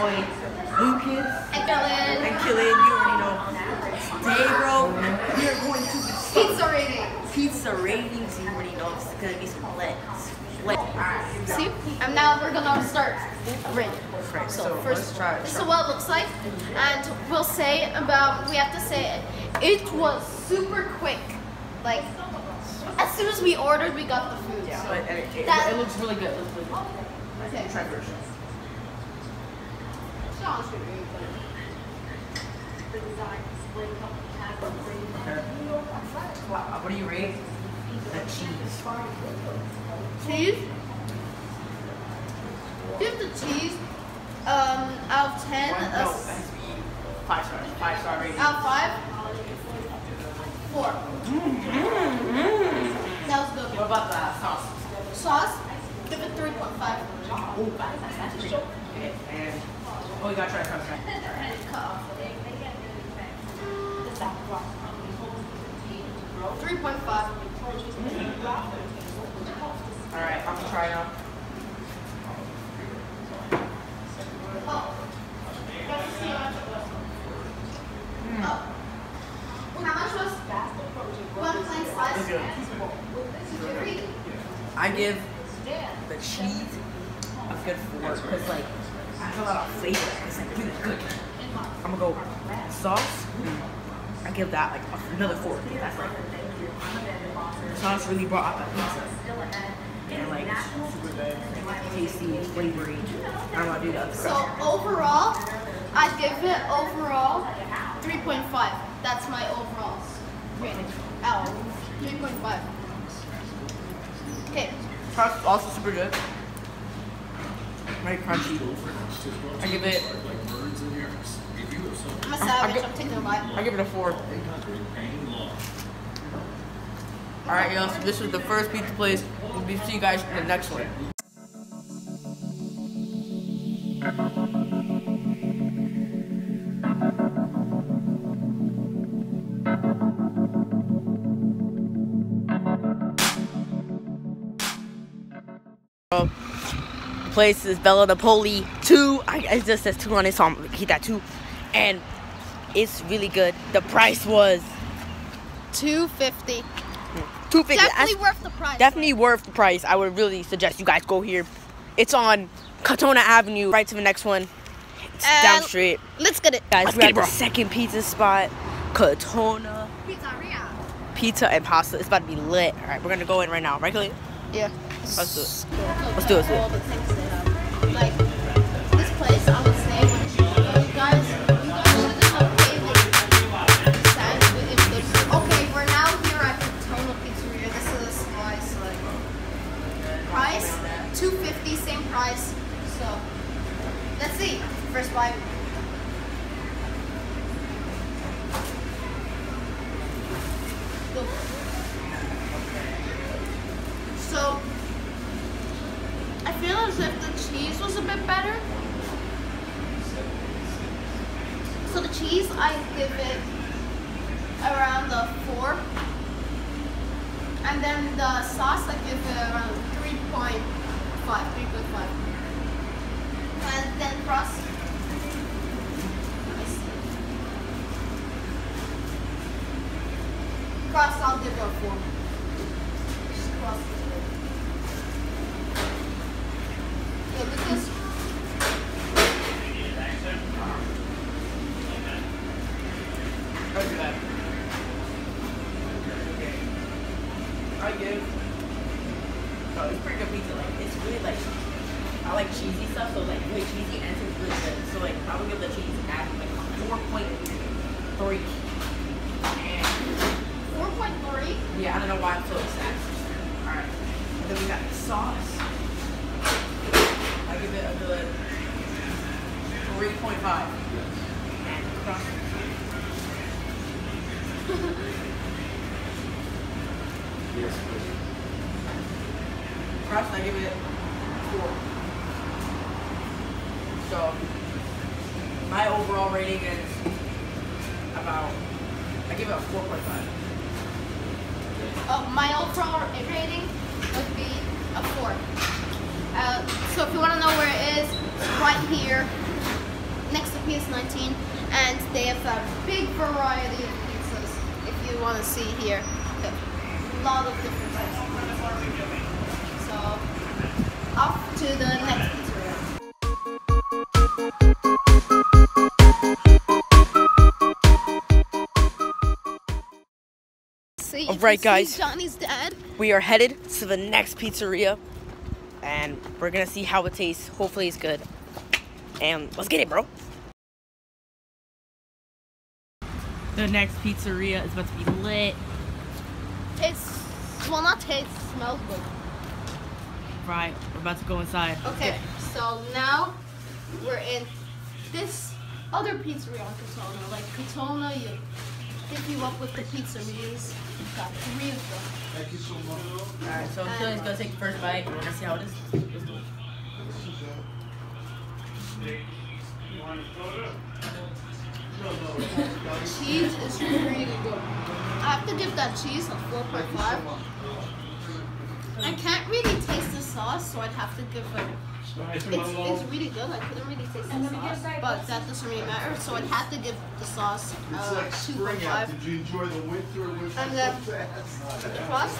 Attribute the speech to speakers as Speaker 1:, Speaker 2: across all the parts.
Speaker 1: boy Lucas
Speaker 2: And Dylan.
Speaker 1: and Killian. You already know. Today, bro, we are going to the
Speaker 2: Pizza rating.
Speaker 1: pizza ratings. You already know it's gonna be split. Split.
Speaker 2: See? And now we're gonna start rating.
Speaker 1: Right,
Speaker 2: So,
Speaker 1: so
Speaker 2: first,
Speaker 1: let's try it.
Speaker 2: this is what it looks like, and we'll say about. We have to say it, it was super quick. Like as soon as we ordered, we got the food.
Speaker 1: Yeah,
Speaker 2: so.
Speaker 1: but it, it,
Speaker 2: That-
Speaker 1: it looks really good. It looks really good.
Speaker 2: Okay.
Speaker 1: Try first. What do you rate? The cheese.
Speaker 2: Cheese. Give the cheese. Um, out of ten.
Speaker 1: One,
Speaker 2: a
Speaker 1: no,
Speaker 2: s-
Speaker 1: it has to be five stars. Five star rating.
Speaker 2: Out of five. Four. Mmm, That was good.
Speaker 1: What about the sauce?
Speaker 2: Sauce. Give it three point five.
Speaker 1: Oh, that's, pretty good. And oh, you gotta try crust.
Speaker 2: Three point five.
Speaker 1: All right, I'm gonna try now.
Speaker 2: How much was one plain slice?
Speaker 1: Look at
Speaker 2: Three.
Speaker 1: I give the cheese a good four because like I have a lot of flavor. It's like really good. I'm gonna go sauce. I give that like another four. That's like the sauce really brought out that pizza. And like super good, tasty, flavory. I don't want to do that.
Speaker 2: So overall, I give it overall 3.5. That's my overall rating. Of 3.5. Okay.
Speaker 1: Also super good. Very crunchy. I give it.
Speaker 2: I'm a savage. I'm taking a bite.
Speaker 1: I give it a four. All right, y'all. So this was the first pizza place. We'll be see you guys in the next one. Um, place is Bella Napoli 2. I, it just says 2 on it, so I'm gonna keep that 2. And it's really good. The price was
Speaker 2: 250.
Speaker 1: 250
Speaker 2: Definitely
Speaker 1: That's
Speaker 2: worth the price.
Speaker 1: definitely worth the price. I would really suggest you guys go here. It's on Katonah Avenue, right to the next one. It's down street.
Speaker 2: Let's get it.
Speaker 1: Guys,
Speaker 2: Let's
Speaker 1: we're
Speaker 2: get
Speaker 1: at
Speaker 2: it,
Speaker 1: the second pizza spot, Katonah
Speaker 2: Pizzeria.
Speaker 1: Pizza and Pasta. It's about to be lit. All right, we're gonna go in right now, right, Khalid?
Speaker 2: Yeah.
Speaker 1: Let's do it. Let's do it, let's do it.
Speaker 2: All the things they have. Like this place, I would say, price. So let's see. First bite. So I feel as if the cheese was a bit better. So the cheese, I give it around the four. And then the sauce, I give it around 3.5, 3.5. And then. Crust, I'll give it a four. Just crust is good. Yeah, Lucas.
Speaker 1: I'll. I give. It's pretty good pizza. Like, it's really like, I like cheesy stuff, so like really cheesy and it's really good. So like, I would give the cheese at like four point three. And
Speaker 2: 4.3.
Speaker 1: yeah, I don't know why I'm so obsessed. All right, and then we got the sauce. I give it a good three point five. And crust. Crust, I give it four. So my overall rating is about I give it a four point five.
Speaker 2: Uh, my overall rating would be a four. Uh, so if you want to know where it is, right here. Next to PS19, and they have a big variety of pizzas. If you want to see here, a lot of different types. So, off to the next pizzeria. See,
Speaker 1: Alright, guys.
Speaker 2: Johnny's dad.
Speaker 1: We are headed to the next pizzeria, and we're gonna see how it tastes. Hopefully, it's good. And let's get it, bro. The next pizzeria is about to be lit.
Speaker 2: Tastes, well, not taste, smells good.
Speaker 1: Right, we're about to go inside.
Speaker 2: Okay, so now we're in this other pizzeria on Katonah. Like Katonah, you pick you up with the pizzerias. We've got three of them. Thank you so much.
Speaker 1: Alright, so Killian's gonna take the first bite, and we're gonna see how it is. Let's do it.
Speaker 2: Cheese is really good. I have to give that cheese a 4.5. I can't really taste the sauce, so I'd have to give it. It's, it's really good. I couldn't really taste the sauce, but that doesn't really matter. So I'd have to give the sauce
Speaker 3: It's
Speaker 2: uh,
Speaker 3: like spring out.
Speaker 2: 2.5.
Speaker 3: Did you enjoy the winter?
Speaker 2: And then-
Speaker 3: fast.
Speaker 2: The crust,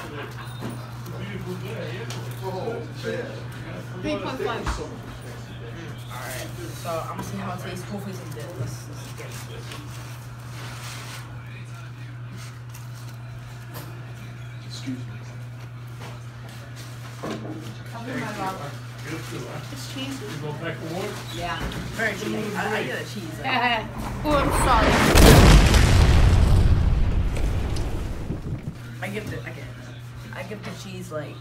Speaker 3: Oh,
Speaker 2: 3.5.
Speaker 1: Alright, so I'm gonna see how it tastes. Hopefully, it's good. Let's, let's get it.
Speaker 3: Excuse me.
Speaker 2: It's cheesy.
Speaker 1: Yeah, very cheesy. I, get the cheese.
Speaker 2: Oh, I'm sorry.
Speaker 1: I give the I give I give the cheese like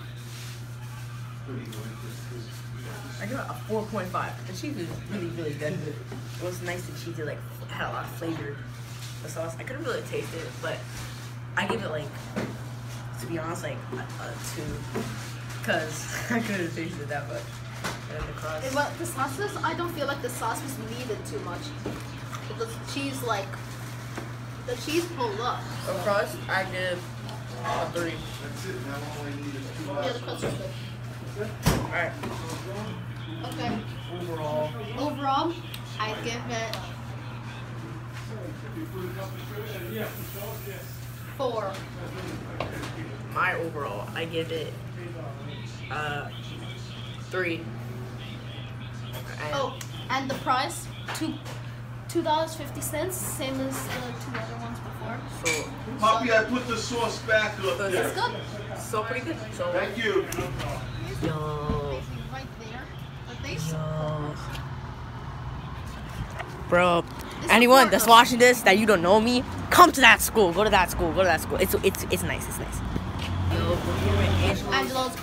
Speaker 1: I give it a four point five. The cheese is really really good. It was nice and cheesy, like had a lot of flavor. The sauce I couldn't really taste it, but I give it like to be honest like a, a two because I couldn't taste it that much. And then the crust.
Speaker 2: But the sauces, I don't feel like the sauce was needed too much. Because the cheese, like, the cheese pulled up.
Speaker 1: The crust I give a three.
Speaker 3: That's it. Now all I need is two
Speaker 2: Yeah, the crust was good.
Speaker 1: All right.
Speaker 2: Okay.
Speaker 1: Overall,
Speaker 2: Overall, I give it four.
Speaker 1: my overall I give it uh three. And
Speaker 2: Oh, and the price two two dollars fifty cents, same as the two other ones before.
Speaker 1: So,
Speaker 3: Poppy, I put the sauce back up
Speaker 1: Good.
Speaker 2: It's good.
Speaker 1: so pretty good. So,
Speaker 3: Thank you.
Speaker 1: yo,
Speaker 2: Right there. But they
Speaker 1: yo. Bro,
Speaker 2: It's
Speaker 1: anyone that's watching this that you don't know me, come to that school. Go to that school. Go to that school. It's it's it's nice. It's nice. Yo, we're in Angelo's.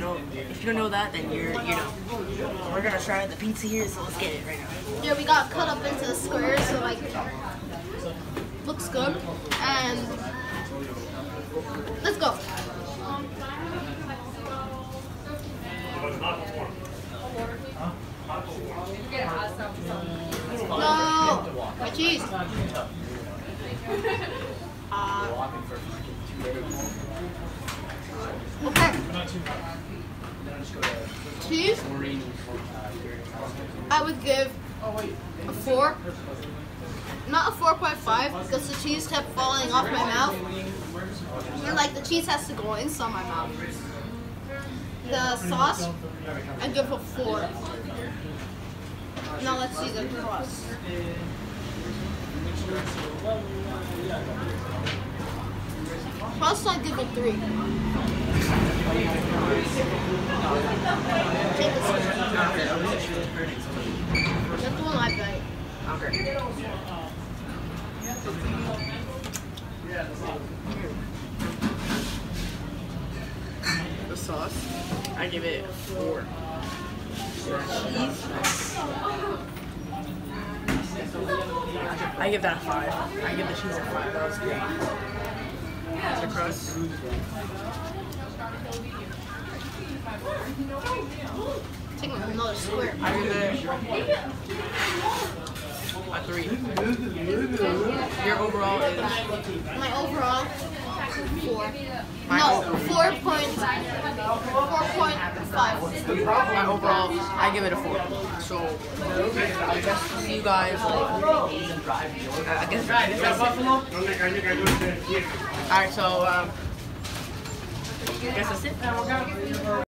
Speaker 2: Angelo's.
Speaker 1: You know, if you don't know that, then you're you know. We're gonna try the pizza here, so let's get it right now.
Speaker 2: Yeah, we got cut up into the squares, so like looks good. And let's go. No, my cheese. Uh, okay. Cheese. I would give a four. Not a 4.5 because the cheese kept falling off my mouth. And like the cheese has to go inside my mouth. The sauce, I give a four. Now let's see the crust. Crust, I give a three. Take a sip. That's the one I bite.
Speaker 1: Okay. The sauce, I give it a four. Cheese, I give that a five. I give the cheese a five. That was great. The crust,
Speaker 2: Take another square.
Speaker 1: I give it a three. Your overall is
Speaker 2: My overall Four.
Speaker 1: My
Speaker 2: No,
Speaker 1: overall-
Speaker 2: four point four point five.
Speaker 1: my overall, I give it a four. So I guess see you guys. Like, I guess, I guess that's it. All right, so um, I guess that's it.